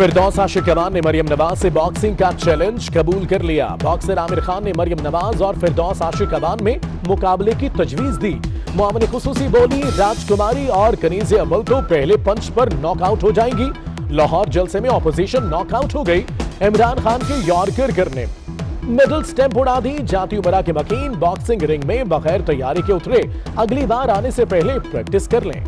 फिरदौस आशिक कमान ने मरियम नवाज़ से बॉक्सिंग का चैलेंज कबूल कर लिया। बॉक्सर आमिर खान ने मरियम नवाज़ और फिरदौस आशिक कमान में मुकाबले की तजवीज दी। मोहम्मद खसूसी बोली, राजकुमारी और कनीज अव्वल तो पहले पंच पर नॉकआउट हो जाएँगी। लाहौर जलसे में ऑपोजिशन नॉकआउट हो गई, इमरान खान के यॉर्कर करने मिडिल स्टेप उड़ा दी, जाती उमरा के मकीन। बॉक्सिंग रिंग में बगैर तैयारी के उतरे, अगली बार आने से पहले प्रैक्टिस कर लें।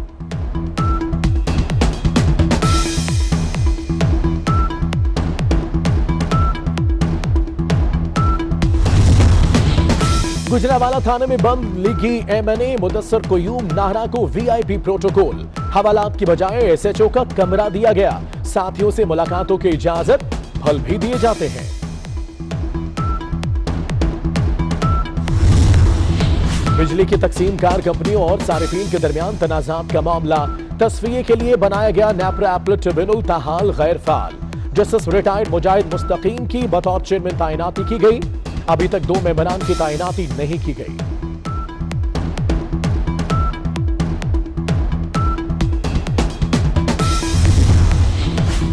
गुजरावाला थाने में बम लिखी एमएनए मुदस्सर कोयूम नाहरा को वीआईपी प्रोटोकॉल। हवालात की बजाय एसएचओ का कमरा दिया गया। साथियों से मुलाकातों की इजाज़त फल भी दिए जाते हैं। बिजली की तकसीम कार कंपनियों और सारिफीन के दरमियान तनाजात का मामला। तस्वीर के लिए बनाया गया नेपरा एपल ट्रिब्यूनल ताहाल गैर फाल जस्टिस रिटायर्ड मुजाहिद मुस्तकीम की बतौर चेयरमैन तैनाती की गई। अभी तक दो मेहमान की तैनाती नहीं की गई।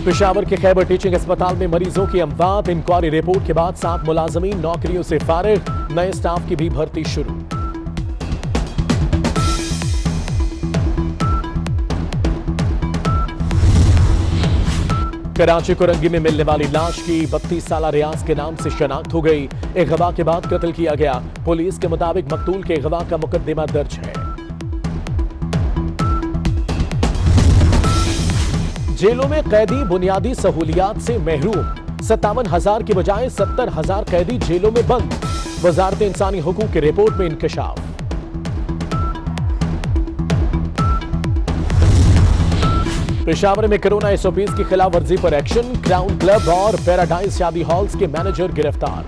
पिशावर के खैबर टीचिंग अस्पताल में मरीजों की अमवात, इंक्वायरी रिपोर्ट के बाद सात मुलाजमीन नौकरियों से फारिग, नए स्टाफ की भी भर्ती शुरू। कराची कुरंगी में मिलने वाली लाश की बत्तीस साल रियाज के नाम से शनाख्त हो गई। गवाह के बाद कत्ल किया गया। पुलिस के मुताबिक मकतूल के गवाह का मुकदमा दर्ज है। जेलों में कैदी बुनियादी सहूलियात से महरूम। सत्तावन हज़ार की बजाय सत्तर हज़ार कैदी जेलों में बंद। वजारत इंसानी हकूक की रिपोर्ट में इंकशाफ। पेशावर में कोरोना एसओपीज की खिलाफ वर्जी पर एक्शन, क्राउन क्लब और पैराडाइज शादी हॉल्स के मैनेजर गिरफ़्तार।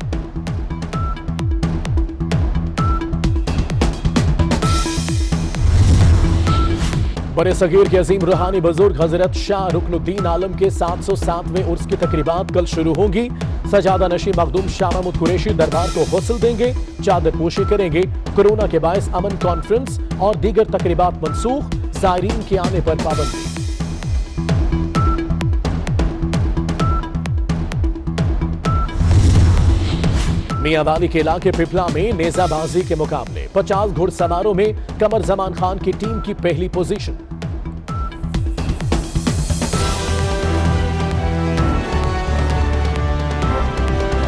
बड़े सगीर के अजीम रूहानी बुज़ुर्ग हज़रत शाह रुकनुद्दीन आलम के 707वें उर्स की तकरीबात कल शुरू होंगी। सजादा नशी मखदूम शाह महमूद कुरेशी दरबार को हौसल देंगे। चादर पोशी करेंगे। कोरोना के बायस अमन कॉन्फ्रेंस और दीगर तकरीबात मनसूख। जायरीन के आने पर पाबंदी। मियावाली के इलाके पिपला में नेजाबाजी के मुकाबले 50 घुड़सवारों में कमर जमान खान की टीम की पहली पोजीशन।